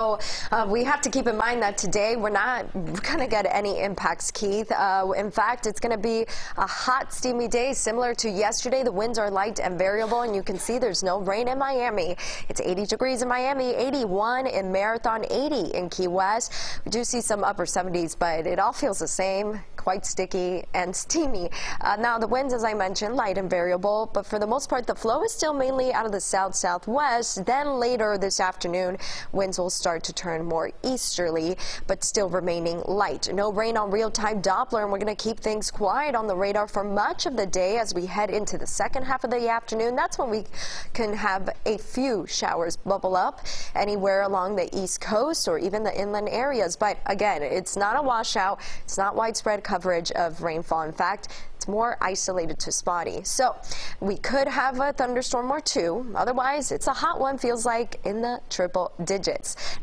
So uh, we have to keep in mind that today we're not going to get any impacts, Keith. Uh, in fact, it's going to be a hot, steamy day similar to yesterday. The winds are light and variable, and you can see there's no rain in Miami. It's 80 degrees in Miami, 81 in Marathon, 80 in Key West. We do see some upper 70s, but it all feels the same, quite sticky and steamy. Uh, now, the winds, as I mentioned, light and variable, but for the most part, the flow is still mainly out of the south-southwest. Then later this afternoon, winds will start to turn more easterly, but still remaining light. No rain on real-time Doppler, and we're going to keep things quiet on the radar for much of the day as we head into the second half of the afternoon. That's when we can have a few showers bubble up anywhere along the east coast or even the inland areas. But again, it's not a washout. It's not widespread coverage of rainfall. In fact, it's more isolated to spotty. So we could have a thunderstorm or two. Otherwise, it's a hot one, feels like in the triple digits.